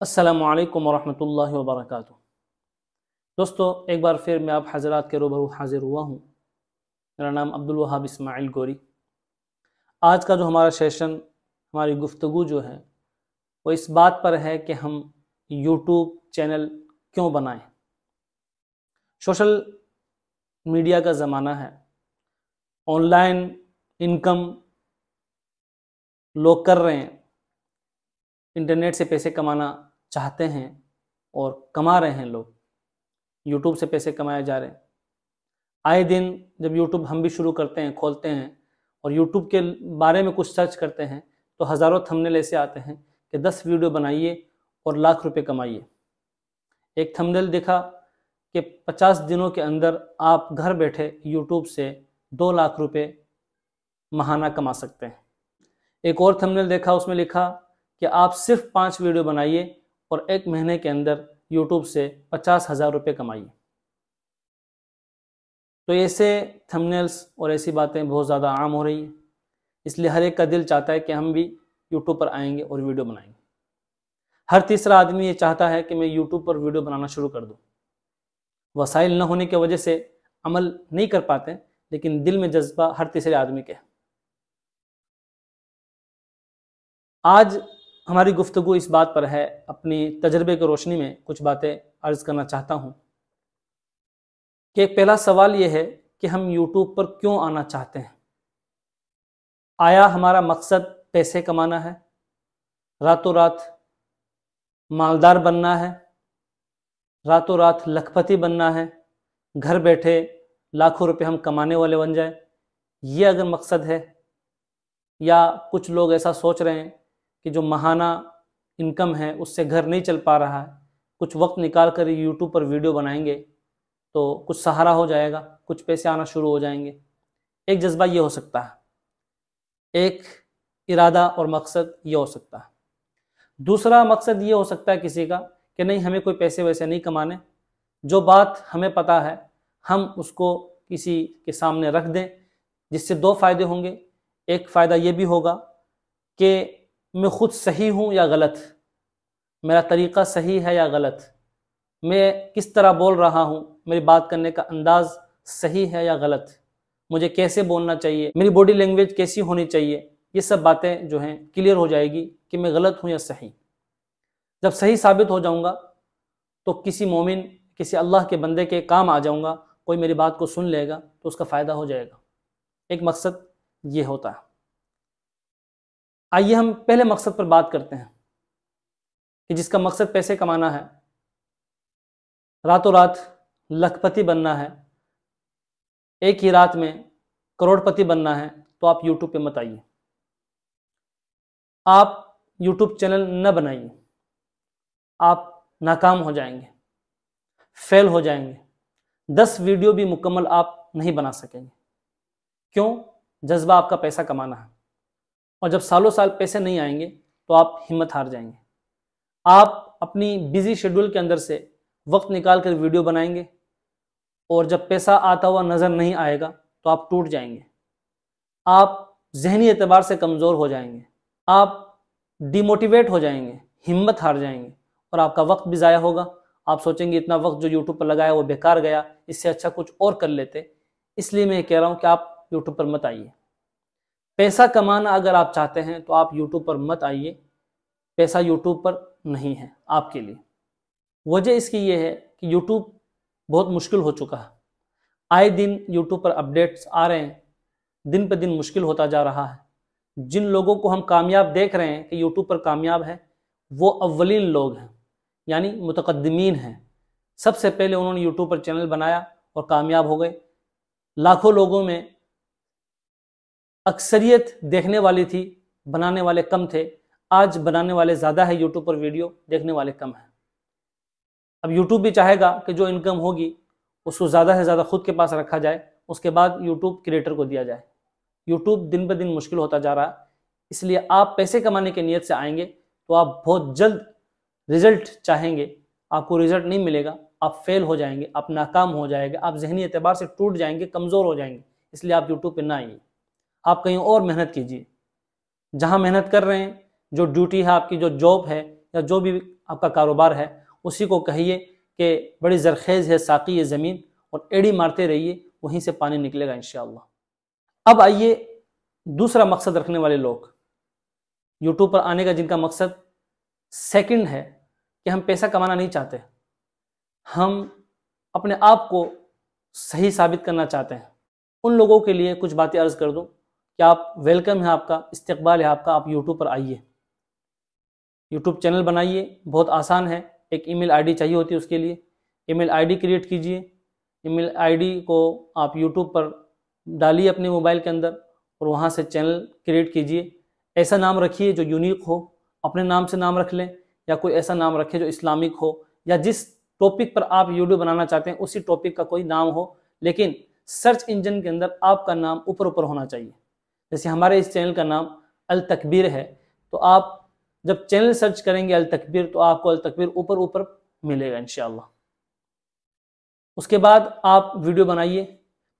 असलकम वरहमल वबरक दोस्तों, एक बार फिर मैं आप हजरात के रूबरू हाजिर हुआ हूँ। मेरा नाम अब्दुल वहाब इस्माइल गोरी। आज का जो हमारा सेशन, हमारी गुफ्तु जो है, वो इस बात पर है कि हम यूट्यूब चैनल क्यों बनाएँ? सोशल मीडिया का ज़माना है। ऑनलाइन इनकम लोग कर रहे हैं। इंटरनेट से पैसे कमाना चाहते हैं और कमा रहे हैं लोग। यूट्यूब से पैसे कमाए जा रहे हैं। आए दिन जब यूट्यूब हम भी शुरू करते हैं, खोलते हैं और यूट्यूब के बारे में कुछ सर्च करते हैं तो हज़ारों थंबनेल ऐसे आते हैं कि दस वीडियो बनाइए और लाख रुपए कमाइए। एक थंबनेल देखा कि पचास दिनों के अंदर आप घर बैठे यूट्यूब से दो लाख रुपए महाना कमा सकते हैं। एक और थंबनेल देखा, उसमें लिखा कि आप सिर्फ़ पाँच वीडियो बनाइए और एक महीने के अंदर यूट्यूब से पचास हज़ार रुपये कमाइए तो ऐसे थंबनेल्स और ऐसी बातें बहुत ज़्यादा आम हो रही है। इसलिए हर एक का दिल चाहता है कि हम भी यूट्यूब पर आएँगे और वीडियो बनाएँगे। हर तीसरा आदमी ये चाहता है कि मैं यूट्यूब पर वीडियो बनाना शुरू कर दूँ। वसाइल न होने की वजह से अमल नहीं कर पाते, लेकिन दिल में जज्बा हर तीसरे आदमी के आज हमारी गुफ्तु इस बात पर है, अपनी तजर्बे की रोशनी में कुछ बातें अर्ज़ करना चाहता हूँ कि पहला सवाल ये है कि हम यूट्यूब पर क्यों आना चाहते हैं? आया हमारा मकसद पैसे कमाना है, रातों रात मालदार बनना है, रातों रात लखपति बनना है, घर बैठे लाखों रुपए हम कमाने वाले बन जाए, ये अगर मकसद है या कुछ लोग ऐसा सोच रहे हैं कि जो महाना इनकम है, उससे घर नहीं चल पा रहा है। कुछ वक्त निकाल कर यूट्यूब पर वीडियो बनाएँगे तो कुछ सहारा हो जाएगा, कुछ पैसे आना शुरू हो जाएँगे। एक जज्बा ये हो सकता है, एक इरादा और मकसद ये हो सकता है। दूसरा मकसद ये हो सकता है किसी का कि नहीं, हमें कोई पैसे वैसे नहीं कमाने। जो बात हमें पता है, हम उसको किसी के सामने रख दें, जिससे दो फ़ायदे होंगे। एक फ़ायदा ये भी होगा कि मैं खुद सही हूँ या गलत? मेरा तरीक़ा सही है या गलत? मैं किस तरह बोल रहा हूँ? मेरी बात करने का अंदाज सही है या गलत? मुझे कैसे बोलना चाहिए? मेरी बॉडी लैंग्वेज कैसी होनी चाहिए? ये सब बातें जो हैं क्लियर हो जाएगी कि मैं गलत हूँ या सही। जब सही साबित हो जाऊँगा तो किसी मोमिन, किसी अल्लाह के बंदे के काम आ जाऊँगा, कोई मेरी बात को सुन लेगा तो उसका फ़ायदा हो जाएगा। एक मकसद ये होता है। आइए हम पहले मकसद पर बात करते हैं कि जिसका मकसद पैसे कमाना है, रातों रात लखपति बनना है, एक ही रात में करोड़पति बनना है तो आप यूट्यूब पे मत आइए। आप यूट्यूब चैनल न बनाइए। आप नाकाम हो जाएँगे, फेल हो जाएँगे। दस वीडियो भी मुकम्मल आप नहीं बना सकेंगे। क्यों? जज्बा आपका पैसा कमाना है। और जब सालों साल पैसे नहीं आएँगे तो आप हिम्मत हार जाएँगे। आप अपनी बिज़ी शेड्यूल के अंदर से वक्त निकाल कर वीडियो बनाएँगे और जब पैसा आता हुआ नज़र नहीं आएगा तो आप टूट जाएँगे। आप जहनी एतबार से कमज़ोर हो जाएँगे। आप डिमोटिवेट हो जाएँगे, हिम्मत हार जाएँगे और आपका वक्त भी ज़ाया होगा। आप सोचेंगे, इतना वक्त जो यूट्यूब पर लगाया, वो बेकार गया, इससे अच्छा कुछ और कर लेते। इसलिए मैं कह रहा हूँ कि आप यूट्यूब पर मत आइए। पैसा कमाना अगर आप चाहते हैं तो आप यूट्यूब पर मत आइए। पैसा यूट्यूब पर नहीं है आपके लिए। वजह इसकी ये है कि यूट्यूब बहुत मुश्किल हो चुका है। आए दिन यूट्यूब पर अपडेट्स आ रहे हैं। दिन पर दिन मुश्किल होता जा रहा है। जिन लोगों को हम कामयाब देख रहे हैं कि यूट्यूब पर कामयाब है, वो अव्वलीन लोग हैं, यानी मुतकदमीन हैं। सबसे पहले उन्होंने यूट्यूब पर चैनल बनाया और कामयाब हो गए। लाखों लोगों में अक्सरियत देखने वाली थी, बनाने वाले कम थे, आज बनाने वाले ज़्यादा है यूट्यूब पर वीडियो, देखने वाले कम हैं। अब यूट्यूब भी चाहेगा कि जो इनकम होगी, उसको ज़्यादा से ज़्यादा खुद के पास रखा जाए, उसके बाद यूट्यूब क्रिएटर को दिया जाए। यूट्यूब दिन ब दिन मुश्किल होता जा रहा है, इसलिए आप पैसे कमाने की नीयत से आएँगे तो आप बहुत जल्द रिज़ल्ट चाहेंगे, आपको रिज़ल्ट नहीं मिलेगा, आप फेल हो जाएँगे, आप नाकाम हो जाएँगे, आप जहनी एतबार से टूट जाएँगे, कमज़ोर हो जाएँगे, इसलिए आप यूट्यूब पर ना आइए। आप कहीं और मेहनत कीजिए। जहाँ मेहनत कर रहे हैं, जो ड्यूटी है आपकी, जो जॉब है, या जो भी आपका कारोबार है, उसी को कहिए कि बड़ी जरखेज़ है, साकी ये ज़मीन, और एड़ी मारते रहिए, वहीं से पानी निकलेगा इन अब आइए दूसरा मकसद रखने वाले लोग। यूट्यूब पर आने का जिनका मकसद सेकंड है कि हम पैसा कमाना नहीं चाहते। हम अपने आप को सही साबित करना चाहते हैं। उन लोगों के लिए कुछ बातें अर्ज़ कर दूँ। कि आप वेलकम है आपका, इस्तकबाल है आपका, आप यूट्यूब पर आइए। यूट्यूब चैनल बनाइए, बहुत आसान है। एक ईमेल आईडी चाहिए होती है उसके लिए। ईमेल आईडी क्रिएट कीजिए। ईमेल आईडी को आप यूट्यूब पर डालिए अपने मोबाइल के अंदर और वहाँ से चैनल क्रिएट कीजिए। ऐसा नाम रखिए जो यूनिक हो। अपने नाम से नाम रख लें या कोई ऐसा नाम रखें जो इस्लामिक हो या जिस टॉपिक पर आप वीडियो बनाना चाहते हैं, उसी टॉपिक का कोई नाम हो। लेकिन सर्च इंजन के अंदर आपका नाम ऊपर ऊपर होना चाहिए। जैसे हमारे इस चैनल का नाम अल तकबीर है तो आप जब चैनल सर्च करेंगे अल तकबीर तो आपको अल तकबीर ऊपर ऊपर मिलेगा इन उसके बाद आप वीडियो बनाइए,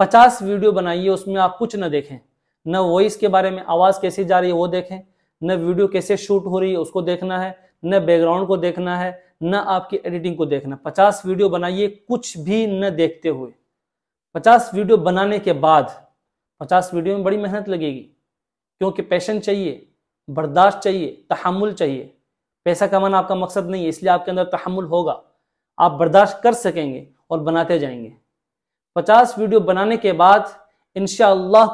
पचास वीडियो बनाइए, उसमें आप कुछ ना देखें। न वॉइस के बारे में आवाज़ कैसे जा रही है वो देखें, न वीडियो कैसे शूट हो रही है उसको देखना है, न बैकग्राउंड को देखना है, न आपकी एडिटिंग को देखना पचास वीडियो बनाइए, कुछ भी न देखते हुए। पचास वीडियो बनाने के बाद पचास वीडियो में बड़ी मेहनत लगेगी। क्योंकि पैशन चाहिए, बर्दाश्त चाहिए तहमुल चाहिए। पैसा कमाना आपका मकसद नहीं है, इसलिए आपके अंदर तहमुल होगा। आप बर्दाश्त कर सकेंगे और बनाते जाएँगे। पचास वीडियो बनाने के बाद इन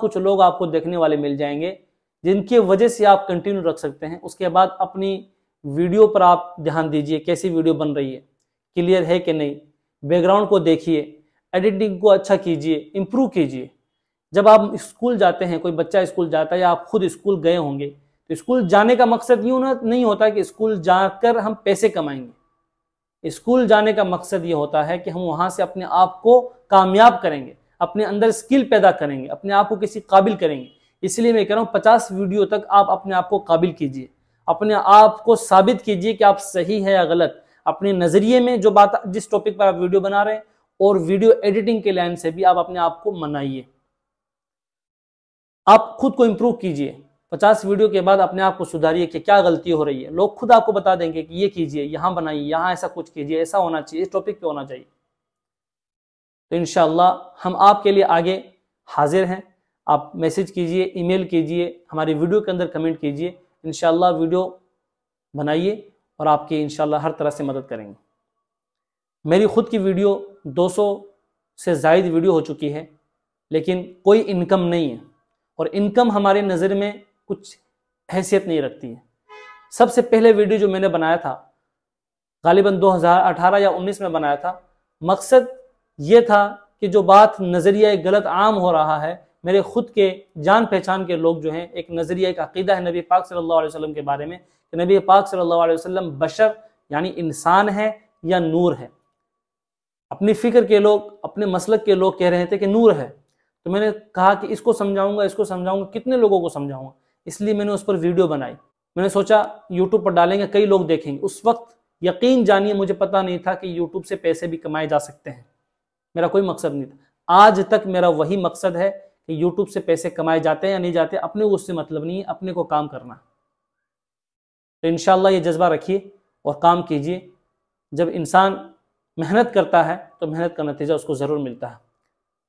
कुछ लोग आपको देखने वाले मिल जाएँगे, जिनकी वजह से आप कंटिन्यू रख सकते हैं। उसके बाद अपनी वीडियो पर आप ध्यान दीजिए, कैसी वीडियो बन रही है, क्लियर है कि नहीं। बैकग्राउंड को देखिए, एडिटिंग को अच्छा कीजिए इम्प्रूव कीजिए। जब आप स्कूल जाते हैं, कोई बच्चा स्कूल जाता है या आप खुद स्कूल गए होंगे तो स्कूल जाने का मकसद यूँ नहीं होता कि स्कूल जाकर हम पैसे कमाएँगे। स्कूल जाने का मकसद ये होता है कि हम वहाँ से अपने आप को कामयाब करेंगे, अपने अंदर स्किल पैदा करेंगे, अपने आप को किसी काबिल करेंगे। इसलिए मैं कह रहा हूँ, पचास वीडियो तक आप अपने आप को काबिल कीजिए। अपने आप को साबित कीजिए कि आप सही है या गलत। अपने नज़रिए में जो बात, जिस टॉपिक पर आप वीडियो बना रहे हैं, और वीडियो एडिटिंग के लाइन से भी आप अपने आप को मनाइए। आप खुद को इम्प्रूव कीजिए। पचास वीडियो के बाद अपने आप को सुधारिए कि क्या गलती हो रही है। लोग खुद आपको बता देंगे कि ये कीजिए, यहाँ बनाइए, यहाँ ऐसा कुछ कीजिए, ऐसा होना चाहिए, इस टॉपिक पे होना चाहिए। तो इन हम आपके लिए आगे हाजिर हैं। आप मैसेज कीजिए ईमेल कीजिए, हमारी वीडियो के अंदर कमेंट कीजिए। इन वीडियो बनाइए और आपकी इन हर तरह से मदद करेंगे। मेरी ख़ुद की वीडियो 200 से जायद वीडियो हो चुकी है, लेकिन कोई इनकम नहीं है। और इनकम हमारे नज़र में कुछ हैसियत नहीं रखती है। सबसे पहले वीडियो जो मैंने बनाया था, गालिबा 2018 या 19 में बनाया था, मकसद ये था कि जो बात नज़रिया गलत आम हो रहा है, मेरे खुद के जान पहचान के लोग जो हैं, एक नज़रिया, एक अकीदा है नबी पाक सल्लल्लाहु अलैहि वसल्लम के बारे में, कि नबी पाक सल्लल्लाहु अलैहि वसल्लम बशर, यानी इंसान है या नूर है। अपनी फ़िक्र के लोग, अपने मसलक के लोग कह रहे थे कि नूर है। तो मैंने कहा कि इसको समझाऊँगा इसको समझाऊँगा, कितने लोगों को समझाऊँगा। इसलिए मैंने उस पर वीडियो बनाई। मैंने सोचा यूट्यूब पर डालेंगे, कई लोग देखेंगे। उस वक्त यकीन जानिए, मुझे पता नहीं था कि यूट्यूब से पैसे भी कमाए जा सकते हैं। मेरा कोई मकसद नहीं था। आज तक मेरा वही मकसद है कि यूट्यूब से पैसे कमाए जाते हैं या नहीं जाते, अपने को उससे मतलब नहीं है, अपने को काम करना तो इन ये जज्बा रखिए और काम कीजिए। जब इंसान मेहनत करता है तो मेहनत का नतीजा उसको ज़रूर मिलता है।